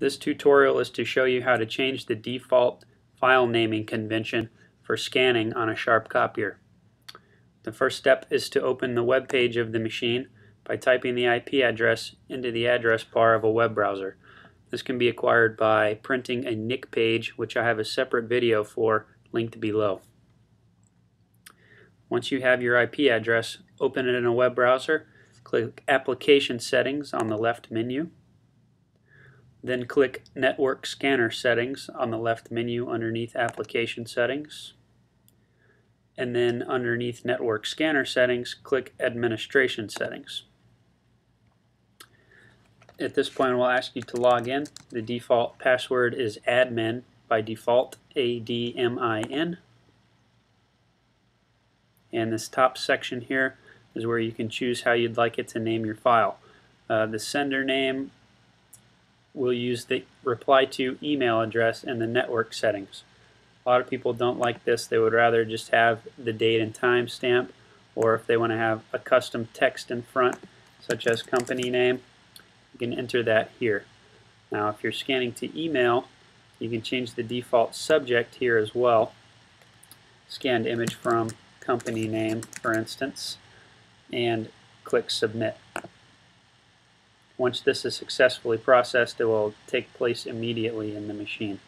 This tutorial is to show you how to change the default file naming convention for scanning on a Sharp copier. The first step is to open the web page of the machine by typing the IP address into the address bar of a web browser. This can be acquired by printing a NIC page, which I have a separate video for linked below. Once you have your IP address, open it in a web browser, click Application Settings on the left menu. Then click Network Scanner Settings on the left menu underneath Application Settings. And then underneath Network Scanner Settings, click Administration Settings. At this point, we'll ask you to log in. The default password is admin by default, A-D-M-I-N. And this top section here is where you can choose how you'd like it to name your file. Uh, the sender name we'll use the reply to email address in the network settings. A lot of people don't like this. They would rather just have the date and time stamp or if they want to have a custom text in front such as company name you can enter that here. Now if you're scanning to email you can change the default subject here as well. Scanned image from company name for instance and click submit. Once this is successfully processed, it will take place immediately in the machine.